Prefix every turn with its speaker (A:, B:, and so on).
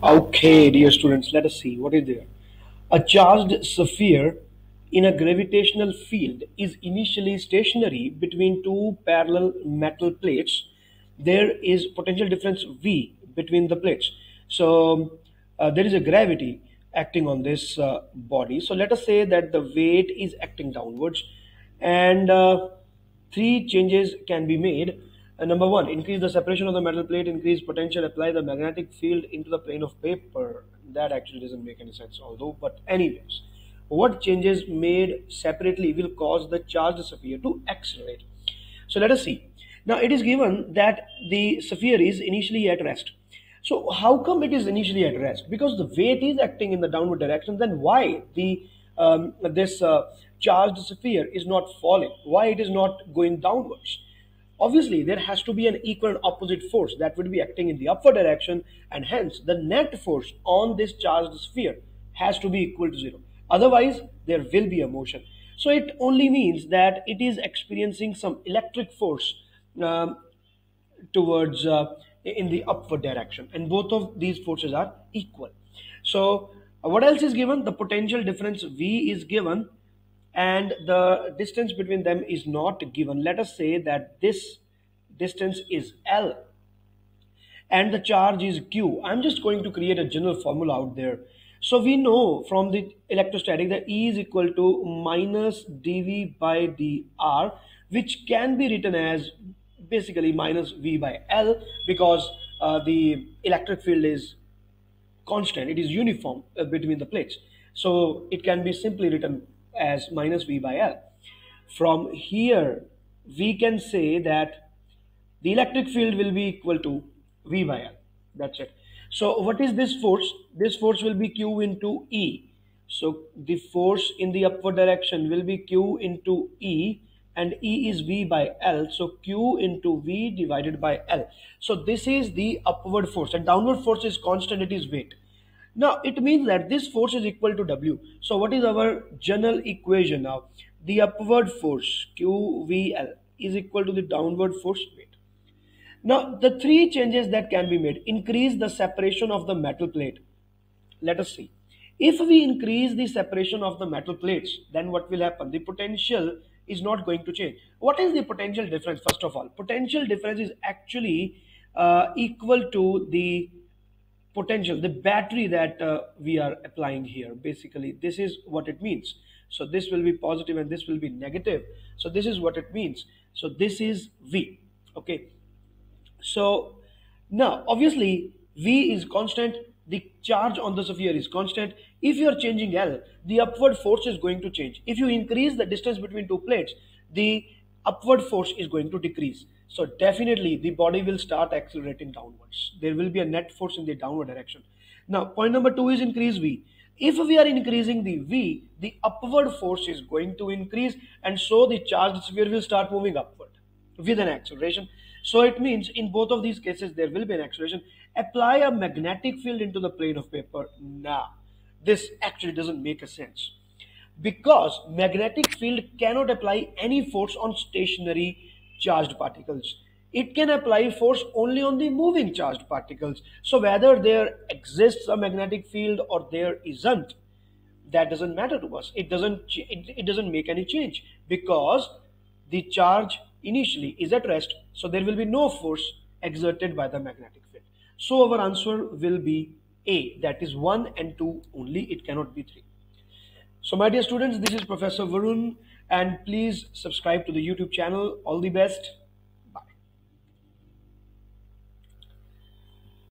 A: Okay, dear students, let us see what is there. A charged sphere in a gravitational field is initially stationary between two parallel metal plates. There is potential difference V between the plates. So uh, there is a gravity acting on this uh, body. So let us say that the weight is acting downwards and uh, three changes can be made uh, number one, increase the separation of the metal plate, increase potential, apply the magnetic field into the plane of paper. That actually doesn't make any sense, although, but anyways, what changes made separately will cause the charged sphere to accelerate. So let us see. Now it is given that the sphere is initially at rest. So how come it is initially at rest? Because the weight is acting in the downward direction. Then why the um, this uh, charged sphere is not falling? Why it is not going downwards? Obviously there has to be an equal and opposite force that would be acting in the upward direction and hence the net force on this charged sphere has to be equal to zero. Otherwise there will be a motion. So it only means that it is experiencing some electric force um, towards uh, in the upward direction and both of these forces are equal. So what else is given? The potential difference v is given and the distance between them is not given. Let us say that this distance is L and the charge is Q. I'm just going to create a general formula out there. So we know from the electrostatic that E is equal to minus dV by dr which can be written as basically minus V by L because uh, the electric field is constant, it is uniform uh, between the plates. So it can be simply written as minus v by L. From here, we can say that the electric field will be equal to v by L. That's it. So what is this force? This force will be Q into E. So the force in the upward direction will be Q into E and E is V by L. So Q into V divided by L. So this is the upward force and downward force is constant, it is weight. Now it means that this force is equal to W. So what is our general equation now? The upward force QVL is equal to the downward force weight. Now the three changes that can be made. Increase the separation of the metal plate. Let us see. If we increase the separation of the metal plates, then what will happen? The potential is not going to change. What is the potential difference? First of all, potential difference is actually uh, equal to the potential, the battery that uh, we are applying here. Basically, this is what it means. So this will be positive and this will be negative. So this is what it means. So this is V. Okay. So now, obviously, V is constant. The charge on the sphere is constant. If you are changing L, the upward force is going to change. If you increase the distance between two plates, the upward force is going to decrease. So definitely the body will start accelerating downwards. There will be a net force in the downward direction. Now point number two is increase V. If we are increasing the V, the upward force is going to increase and so the charged sphere will start moving upward with an acceleration. So it means in both of these cases there will be an acceleration. Apply a magnetic field into the plane of paper. Now, this actually doesn't make a sense because magnetic field cannot apply any force on stationary charged particles. It can apply force only on the moving charged particles. So whether there exists a magnetic field or there isn't, that doesn't matter to us. It doesn't it, it doesn't make any change because the charge initially is at rest. So there will be no force exerted by the magnetic field. So our answer will be A. That is 1 and 2 only. It cannot be 3. So my dear students, this is Professor Varun and please subscribe to the YouTube channel. All the best.